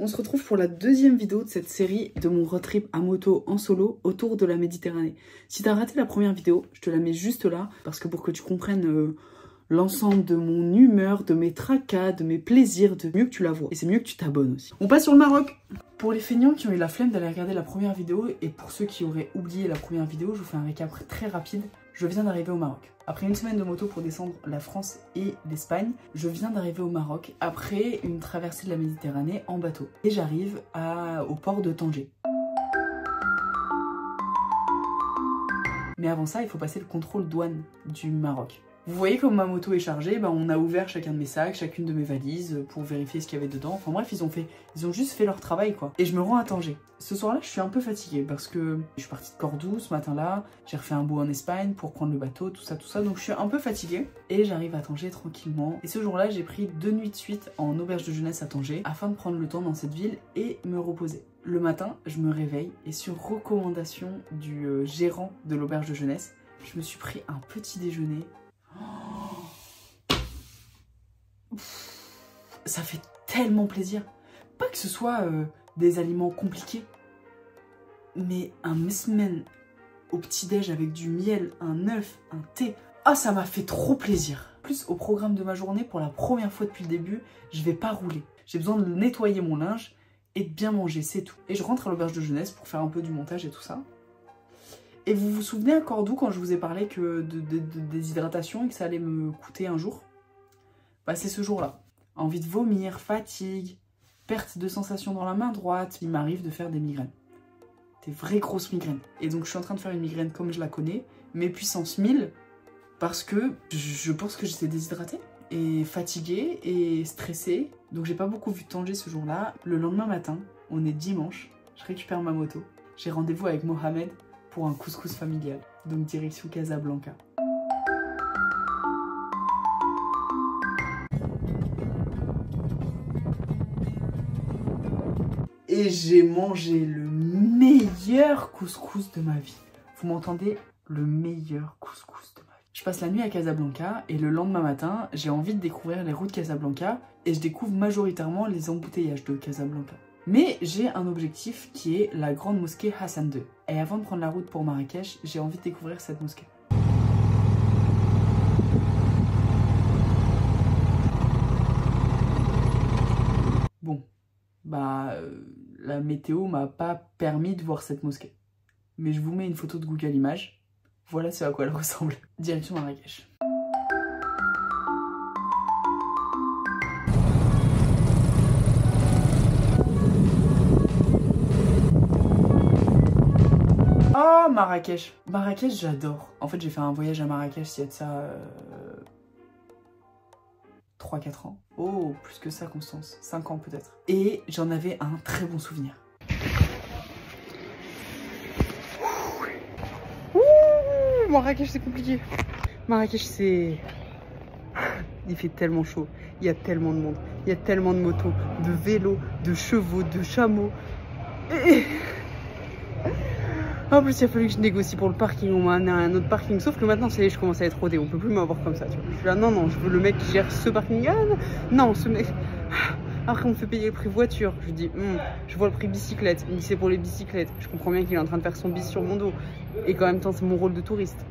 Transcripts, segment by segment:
On se retrouve pour la deuxième vidéo de cette série de mon road trip à moto en solo autour de la Méditerranée. Si t'as raté la première vidéo, je te la mets juste là parce que pour que tu comprennes euh, l'ensemble de mon humeur, de mes tracas, de mes plaisirs, de mieux que tu la vois. Et c'est mieux que tu t'abonnes aussi. On passe sur le Maroc Pour les feignants qui ont eu la flemme d'aller regarder la première vidéo et pour ceux qui auraient oublié la première vidéo, je vous fais un récap très rapide. Je viens d'arriver au Maroc. Après une semaine de moto pour descendre la France et l'Espagne, je viens d'arriver au Maroc après une traversée de la Méditerranée en bateau. Et j'arrive au port de Tanger. Mais avant ça, il faut passer le contrôle douane du Maroc. Vous voyez comme ma moto est chargée, ben on a ouvert chacun de mes sacs, chacune de mes valises pour vérifier ce qu'il y avait dedans. Enfin bref, ils ont fait, ils ont juste fait leur travail quoi. Et je me rends à Tanger. Ce soir-là, je suis un peu fatiguée parce que je suis partie de Cordoue ce matin-là. J'ai refait un bout en Espagne pour prendre le bateau, tout ça, tout ça. Donc je suis un peu fatiguée et j'arrive à Tanger tranquillement. Et ce jour-là, j'ai pris deux nuits de suite en auberge de jeunesse à Tanger afin de prendre le temps dans cette ville et me reposer. Le matin, je me réveille et sur recommandation du euh, gérant de l'auberge de jeunesse, je me suis pris un petit déjeuner ça fait tellement plaisir. Pas que ce soit euh, des aliments compliqués, mais un mesmen au petit-déj avec du miel, un œuf, un thé. Ah, ça m'a fait trop plaisir. Plus au programme de ma journée, pour la première fois depuis le début, je vais pas rouler. J'ai besoin de nettoyer mon linge et de bien manger, c'est tout. Et je rentre à l'auberge de jeunesse pour faire un peu du montage et tout ça. Et vous vous souvenez à Cordoue quand je vous ai parlé que de, déshydratation et que ça allait me coûter un jour? Bah c'est ce jour-là. Envie de vomir, fatigue, perte de sensation dans la main droite. Il m'arrive de faire des migraines. Des vraies grosses migraines. Et donc je suis en train de faire une migraine comme je la connais, mais puissance 1000, parce que je pense que j'étais déshydratée et fatiguée et stressée. Donc j'ai pas beaucoup vu Tanger ce jour-là. Le lendemain matin, on est dimanche, je récupère ma moto. J'ai rendez-vous avec Mohamed pour un couscous familial. Donc direction Casablanca. Et j'ai mangé le meilleur couscous de ma vie. Vous m'entendez? Le meilleur couscous de ma vie. Je passe la nuit à Casablanca et le lendemain matin, j'ai envie de découvrir les routes de Casablanca et je découvre majoritairement les embouteillages de Casablanca. Mais j'ai un objectif qui est la grande mosquée Hassan II. Et avant de prendre la route pour Marrakech, j'ai envie de découvrir cette mosquée. Bon, bah euh, la météo m'a pas permis de voir cette mosquée. Mais je vous mets une photo de Google Images. Voilà ce à quoi elle ressemble. Direction Marrakech. Marrakech. Marrakech, j'adore. En fait, j'ai fait un voyage à Marrakech il y a de ça... 3-4 euh, ans. Oh, plus que ça, Constance. 5 ans peut-être. Et j'en avais un très bon souvenir. Marrakech, c'est compliqué. Marrakech, c'est... Il fait tellement chaud. Il y a tellement de monde. Il y a tellement de motos, de vélos, de chevaux, de chameaux. Et... En plus, il a fallu que je négocie pour le parking. On m'a un autre parking. Sauf que maintenant, ça y je commence à être rodé. On peut plus m'avoir comme ça. Tu vois. Je suis là, non, non, je veux le mec qui gère ce parking. Ah, non, ce mec. Après, on me fait payer le prix voiture. Je dis, hmm, je vois le prix bicyclette. Il c'est pour les bicyclettes. Je comprends bien qu'il est en train de faire son bis sur mon dos. Et qu'en même temps, c'est mon rôle de touriste.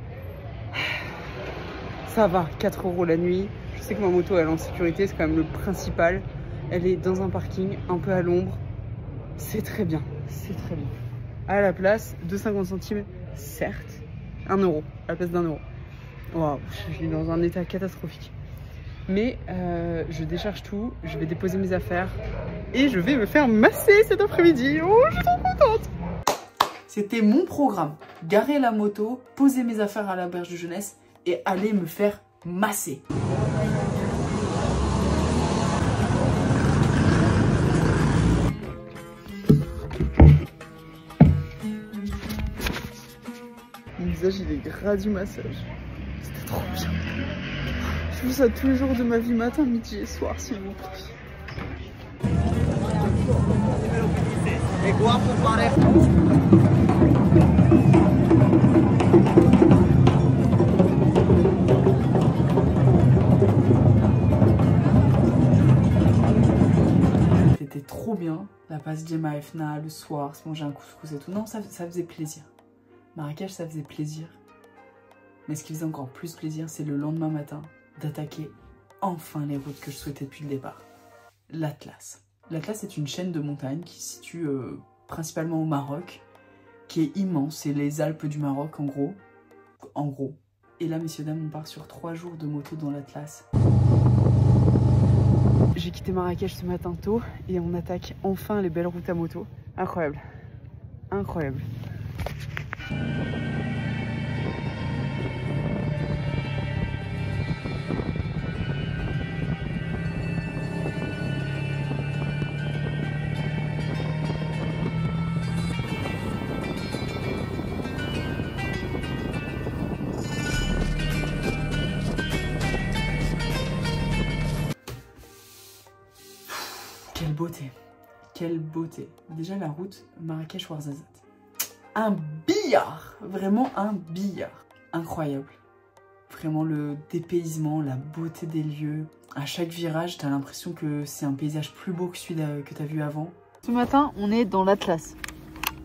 Ça va, 4 euros la nuit. Je sais que ma moto, elle est en sécurité. C'est quand même le principal. Elle est dans un parking, un peu à l'ombre. C'est très bien. C'est très bien à la place de 50 centimes, certes, 1 euro, à la place d'un euro. Waouh, je suis dans un état catastrophique. Mais euh, je décharge tout, je vais déposer mes affaires et je vais me faire masser cet après-midi. Oh, je suis trop contente C'était mon programme. Garer la moto, poser mes affaires à la berge de jeunesse et aller me faire masser. Gras du massage. C'était trop bien. Je fais ça tous les jours de ma vie, matin, midi et soir, s'il vous plaît. C'était trop bien. la passe Gemma Efna le soir, se manger un couscous et tout. Non, ça, ça faisait plaisir. Marrakech, ça faisait plaisir. Mais ce qui faisait encore plus plaisir, c'est le lendemain matin d'attaquer enfin les routes que je souhaitais depuis le départ. L'Atlas. L'Atlas est une chaîne de montagnes qui se situe euh, principalement au Maroc, qui est immense. C'est les Alpes du Maroc en gros. En gros. Et là, messieurs, dames, on part sur trois jours de moto dans l'Atlas. J'ai quitté Marrakech ce matin tôt et on attaque enfin les belles routes à moto. Incroyable. Incroyable. Déjà la route Marrakech-Ouarzazate. Un billard. Vraiment un billard. Incroyable. Vraiment le dépaysement, la beauté des lieux. À chaque virage, t'as l'impression que c'est un paysage plus beau que celui que t'as vu avant. Ce matin, on est dans l'Atlas.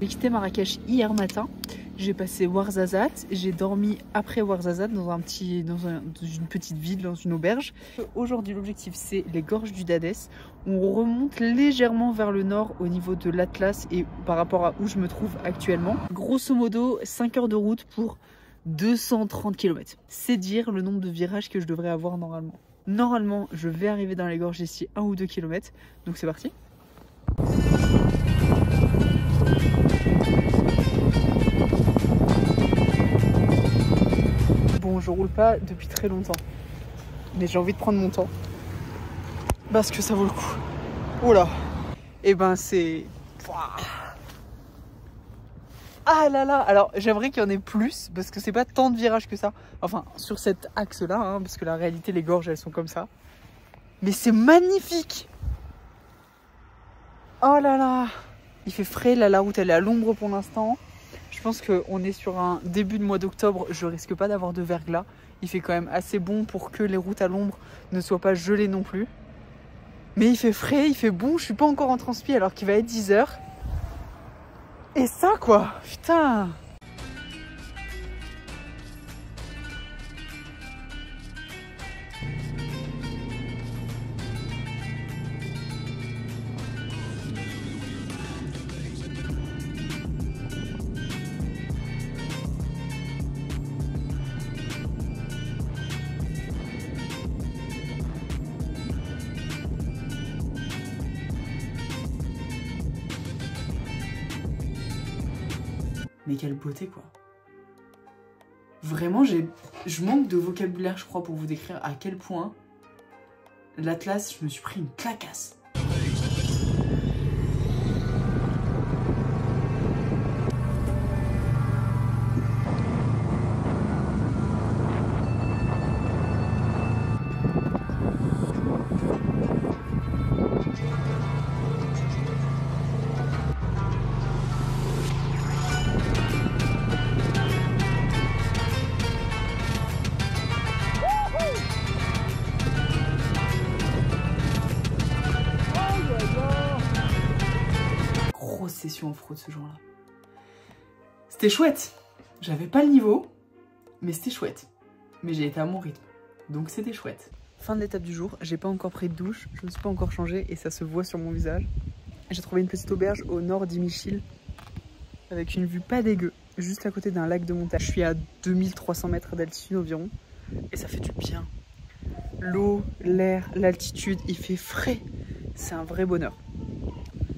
J'ai quitté Marrakech hier matin. J'ai passé Ouarzazate, j'ai dormi après un, dans, une petite ville, dans une auberge. Aujourd'hui, l'objectif, c'est les gorges du Dadès. On remonte légèrement vers le nord au niveau de l'Atlas et par rapport à où je me trouve actuellement. Grosso modo, 5 heures de route pour 230 km. C'est dire le nombre de virages que je devrais avoir normalement. Normalement, je vais arriver dans les gorges d'ici 1 ou 2 km. Donc c'est parti. Je roule pas depuis très longtemps. Mais j'ai envie de prendre mon temps. Parce que ça vaut le coup. Oula. Et eh ben c'est... Ah là là Alors j'aimerais qu'il y en ait plus parce que c'est pas tant de virages que ça. Enfin sur cet axe là, hein, parce que la réalité les gorges elles sont comme ça. Mais c'est magnifique Oh là là Il fait frais, là la route elle est à l'ombre pour l'instant. Je pense qu'on est sur un début de mois d'octobre, je risque pas d'avoir de verglas. Il fait quand même assez bon pour que les routes à l'ombre ne soient pas gelées non plus. Mais il fait frais, il fait bon, je suis pas encore en transpi alors qu'il va être 10h. Et ça quoi Putain Quelle beauté quoi Vraiment, je manque de vocabulaire, je crois, pour vous décrire à quel point l'Atlas, je me suis pris une clacasse. En fraude ce jour-là. C'était chouette. J'avais pas le niveau, mais c'était chouette. Mais j'ai été à mon rythme, donc c'était chouette. Fin de l'étape du jour, j'ai pas encore pris de douche, je me suis pas encore changée et ça se voit sur mon visage. J'ai trouvé une petite auberge au nord d'Imichil avec une vue pas dégueu, juste à côté d'un lac de montagne. Je suis à 2300 mètres d'altitude environ et ça fait du bien. L'eau, l'air, l'altitude, il fait frais. C'est un vrai bonheur.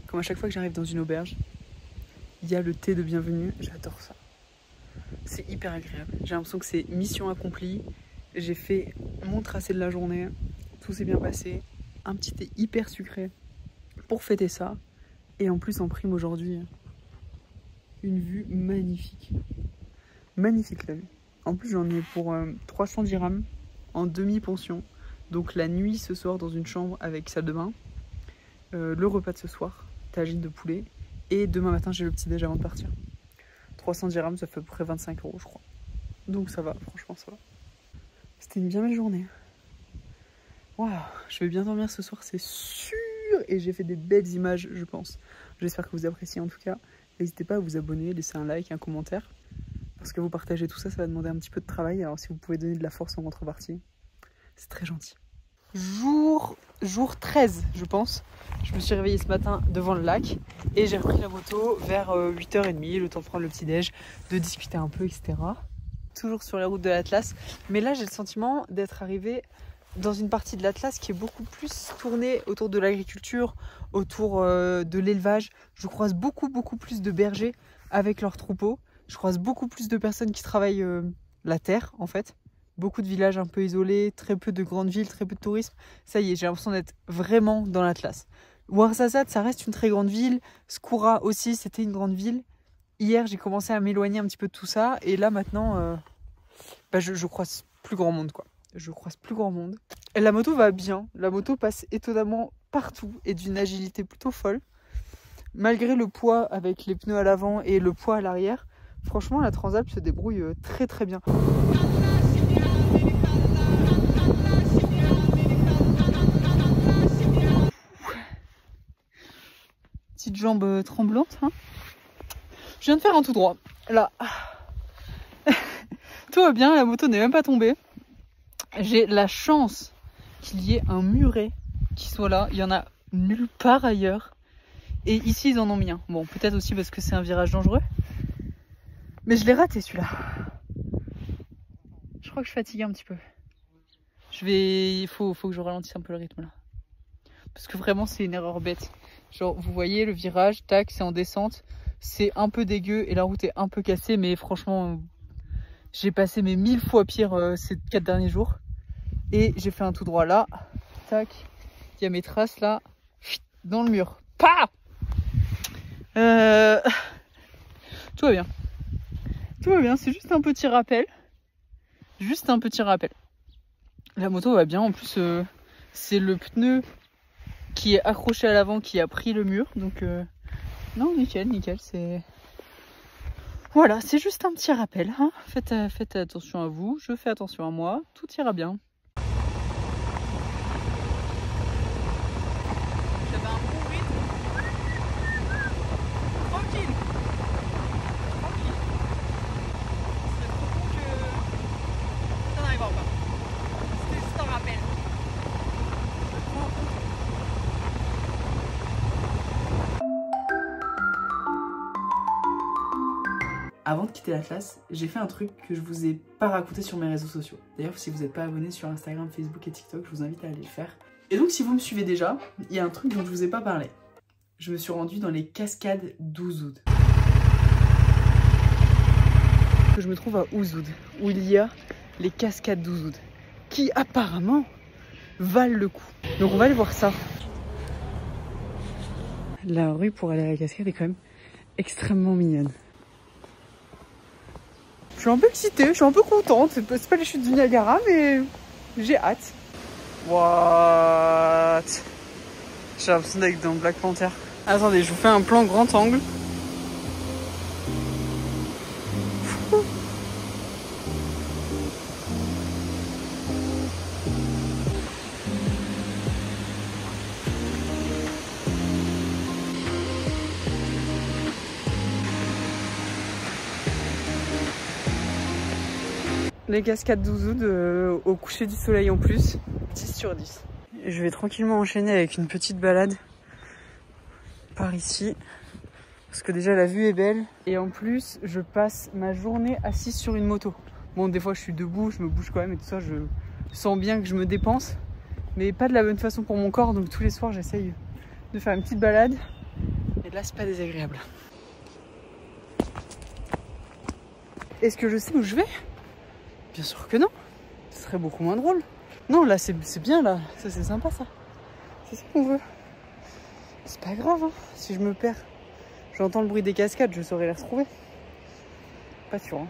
Comme à chaque fois que j'arrive dans une auberge, il y a le thé de bienvenue. J'adore ça. C'est hyper agréable. J'ai l'impression que c'est mission accomplie. J'ai fait mon tracé de la journée. Tout s'est bien passé. Un petit thé hyper sucré pour fêter ça. Et en plus, en prime aujourd'hui, une vue magnifique. Magnifique la vue. En plus, j'en ai pour euh, 300 dirhams en demi-pension. Donc la nuit ce soir dans une chambre avec salle de bain. Euh, le repas de ce soir, tagine de poulet. Et demain matin, j'ai le petit déj avant de partir. 300 dirhams, ça fait à peu près 25 euros, je crois. Donc ça va, franchement, ça va. C'était une bien belle journée. Waouh, je vais bien dormir ce soir, c'est sûr. et j'ai fait des belles images, je pense. J'espère que vous appréciez en tout cas. N'hésitez pas à vous abonner, laisser un like, un commentaire. Parce que vous partagez tout ça, ça va demander un petit peu de travail. Alors si vous pouvez donner de la force en contrepartie, c'est très gentil. Jour, jour 13, je pense. Je me suis réveillée ce matin devant le lac et j'ai repris la moto vers 8h30, euh, le temps de prendre le petit-déj, de discuter un peu, etc. Toujours sur la route de l'Atlas. Mais là, j'ai le sentiment d'être arrivée dans une partie de l'Atlas qui est beaucoup plus tournée autour de l'agriculture, autour euh, de l'élevage. Je croise beaucoup, beaucoup plus de bergers avec leurs troupeaux. Je croise beaucoup plus de personnes qui travaillent euh, la terre, en fait. Beaucoup de villages un peu isolés, très peu de grandes villes, très peu de tourisme. Ça y est, j'ai l'impression d'être vraiment dans l'Atlas. Ouarzazate, ça reste une très grande ville. Skoura aussi, c'était une grande ville. Hier, j'ai commencé à m'éloigner un petit peu de tout ça. Et là, maintenant, euh, bah, je, je croise plus grand monde, quoi je croise plus grand monde. La moto va bien, la moto passe étonnamment partout et d'une agilité plutôt folle. Malgré le poids avec les pneus à l'avant et le poids à l'arrière, franchement la Transalp se débrouille euh, très très bien. Petite jambe euh, tremblante. Hein je viens de faire un tout droit. Là. Tout va bien, la moto n'est même pas tombée. J'ai la chance qu'il y ait un muret qui soit là. Il y en a nulle part ailleurs. Et ici, ils en ont mis un. Bon, peut-être aussi parce que c'est un virage dangereux. Mais je l'ai raté celui-là. Je crois que je suis fatiguée un petit peu. Je vais. Il faut que je ralentisse un peu le rythme là. Parce que vraiment, c'est une erreur bête. Genre, vous voyez le virage, tac, c'est en descente. C'est un peu dégueu et la route est un peu cassée, mais franchement, j'ai passé mes mille fois pire euh, ces quatre derniers jours. Et j'ai fait un tout droit là. Tac. Il y a mes traces là. Dans le mur. Pas euh... Tout va bien. Tout va bien. C'est juste un petit rappel. Juste un petit rappel. La moto va bien. En plus, euh, c'est le pneu qui est accroché à l'avant qui a pris le mur. Donc, euh... non, nickel, nickel. C'est. Voilà, c'est juste un petit rappel. Hein. Faites, euh, faites attention à vous, je fais attention à moi, tout ira bien. Avant de quitter la classe, j'ai fait un truc que je vous ai pas raconté sur mes réseaux sociaux. D'ailleurs, si vous n'êtes pas abonné sur Instagram, Facebook et TikTok, je vous invite à aller le faire. Et donc, si vous me suivez déjà, il y a un truc dont je vous ai pas parlé. Je me suis rendu dans les cascades d'Ouzoud. Je me trouve à Ouzoud, où il y a les cascades d'Ouzoud, qui apparemment valent le coup. Donc on va aller voir ça. La rue pour aller à la cascade est quand même extrêmement mignonne. Je suis un peu excitée, je suis un peu contente. C'est pas les chutes du Niagara, mais j'ai hâte. What? J'ai l'impression d'être dans Black Panther. Attendez, je vous fais un plan grand angle. Les cascades d'Ouzoud euh, au coucher du soleil en plus, 10 sur 10. je vais tranquillement enchaîner avec une petite balade par ici. Parce que déjà la vue est belle. Et en plus, je passe ma journée assise sur une moto. Bon, des fois je suis debout, je me bouge quand même et tout ça. Je sens bien que je me dépense. Mais pas de la bonne façon pour mon corps. Donc tous les soirs, j'essaye de faire une petite balade. Et là, c'est pas désagréable. Est-ce que je sais où je vais? Bien sûr que non. Ce serait beaucoup moins drôle. Non, là, c'est bien, là. Ça, c'est sympa, ça. C'est ça qu'on veut. C'est pas grave, hein, si je me perds. J'entends le bruit des cascades, je saurais les retrouver. Pas sûr, hein.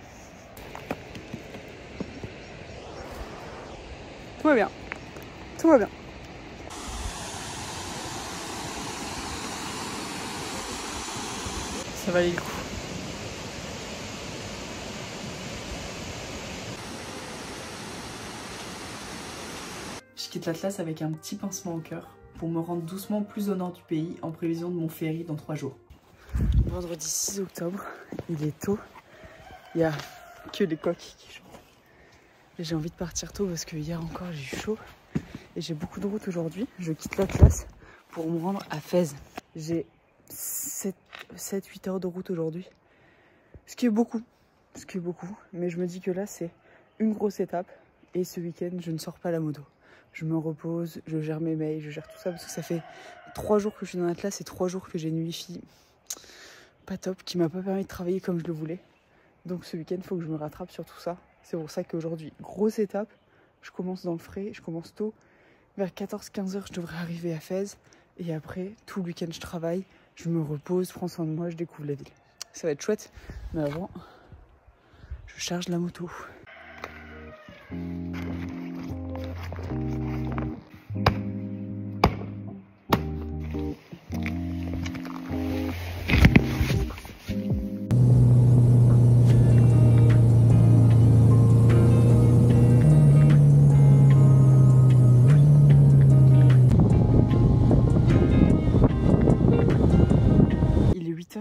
Tout va bien. Tout va bien. Ça va aller le coup. l'Atlas avec un petit pincement au cœur. pour me rendre doucement plus au nord du pays en prévision de mon ferry dans trois jours. Vendredi 6 octobre, il est tôt. Il n'y a que les coques qui chantent. J'ai envie de partir tôt parce que hier encore j'ai eu chaud. Et j'ai beaucoup de route aujourd'hui. Je quitte la classe pour me rendre à Fès. J'ai 7-8 heures de route aujourd'hui. Ce qui est beaucoup. Ce qui est beaucoup. Mais je me dis que là, c'est une grosse étape. Et ce week-end, je ne sors pas la moto. Je me repose, je gère mes mails, je gère tout ça parce que ça fait 3 jours que je suis dans la classe et 3 jours que j'ai une wifi pas top qui m'a pas permis de travailler comme je le voulais. Donc ce week-end, il faut que je me rattrape sur tout ça. C'est pour ça qu'aujourd'hui, grosse étape. Je commence dans le frais, je commence tôt. Vers 14-15 heures, je devrais arriver à Fès. Et après, tout le week-end, je travaille, je me repose, prends soin de moi, je découvre la ville. Ça va être chouette. Mais avant, je charge la moto.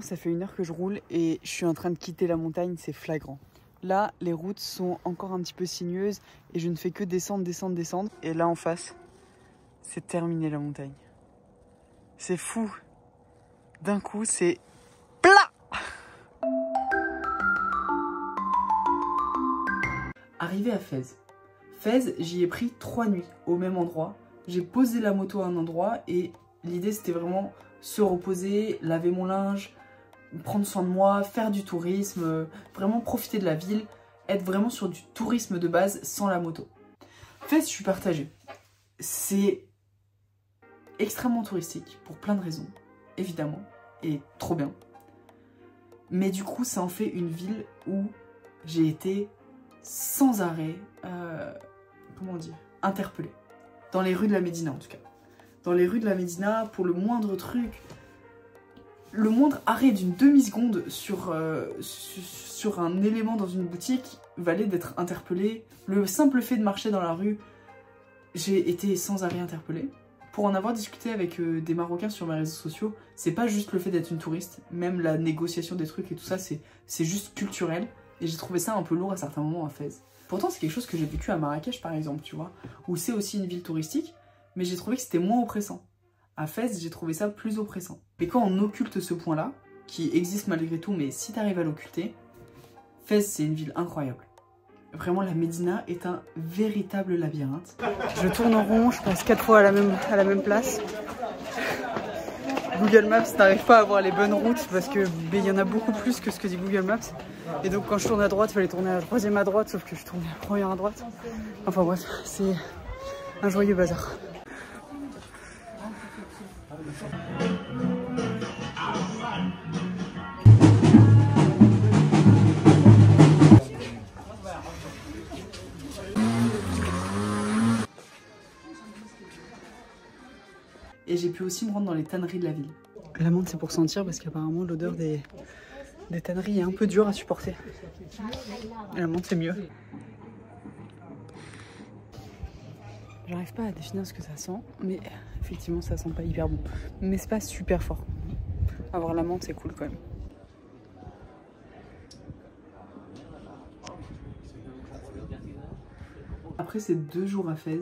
Ça fait une heure que je roule et je suis en train de quitter la montagne, c'est flagrant. Là, les routes sont encore un petit peu sinueuses et je ne fais que descendre, descendre, descendre. Et là en face, c'est terminé la montagne. C'est fou. D'un coup, c'est plat Arrivé à Fès. Fès, j'y ai pris trois nuits au même endroit. J'ai posé la moto à un endroit et l'idée c'était vraiment se reposer, laver mon linge, prendre soin de moi, faire du tourisme, vraiment profiter de la ville, être vraiment sur du tourisme de base sans la moto. Fès, je suis partagée. C'est extrêmement touristique pour plein de raisons, évidemment, et trop bien. Mais du coup, ça en fait une ville où j'ai été sans arrêt, euh, comment dire, interpellée. Dans les rues de la Médina en tout cas. Dans les rues de la Médina, pour le moindre truc, le moindre arrêt d'une demi-seconde sur, euh, sur un élément dans une boutique valait d'être interpellé. Le simple fait de marcher dans la rue, j'ai été sans arrêt interpellé. Pour en avoir discuté avec euh, des Marocains sur mes réseaux sociaux, c'est pas juste le fait d'être une touriste, même la négociation des trucs et tout ça, c'est juste culturel. Et j'ai trouvé ça un peu lourd à certains moments à Fès. Pourtant, c'est quelque chose que j'ai vécu à Marrakech par exemple, tu vois, où c'est aussi une ville touristique, mais j'ai trouvé que c'était moins oppressant. À Fès, j'ai trouvé ça plus oppressant. Et quand on occulte ce point-là, qui existe malgré tout, mais si t'arrives à l'occulter, Fès, c'est une ville incroyable. Vraiment, la Médina est un véritable labyrinthe. Je tourne en rond, je passe quatre fois à la même, à la même place. Google Maps n'arrive pas à avoir les bonnes routes parce que il y en a beaucoup plus que ce que dit Google Maps. Et donc quand je tourne à droite, il fallait tourner à la troisième à droite, sauf que je tourne à la première à droite. Enfin bref, c'est un joyeux bazar. Et j'ai pu aussi me rendre dans les tanneries de la ville. La menthe, c'est pour sentir parce qu'apparemment, l'odeur des, des tanneries est un peu dure à supporter. la menthe, c'est mieux. J'arrive pas à définir ce que ça sent, mais effectivement, ça sent pas hyper bon. Mais c'est pas super fort. Avoir la menthe, c'est cool quand même. Après ces deux jours à Fès,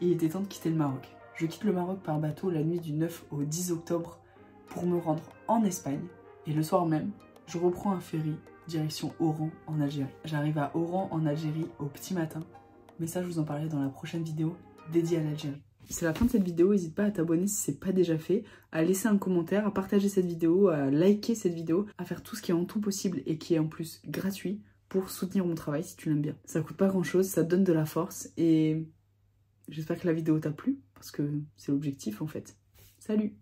il était temps de quitter le Maroc. Je quitte le Maroc par bateau la nuit du 9 au 10 octobre pour me rendre en Espagne. Et le soir même, je reprends un ferry direction Oran en Algérie. J'arrive à Oran en Algérie au petit matin. Mais ça, je vous en parlerai dans la prochaine vidéo dédiée à l'Algérie. C'est la fin de cette vidéo, n'hésite pas à t'abonner si c'est pas déjà fait, à laisser un commentaire, à partager cette vidéo, à liker cette vidéo, à faire tout ce qui est en tout possible et qui est en plus gratuit pour soutenir mon travail si tu l'aimes bien. Ça coûte pas grand chose, ça donne de la force et j'espère que la vidéo t'a plu parce que c'est l'objectif en fait. Salut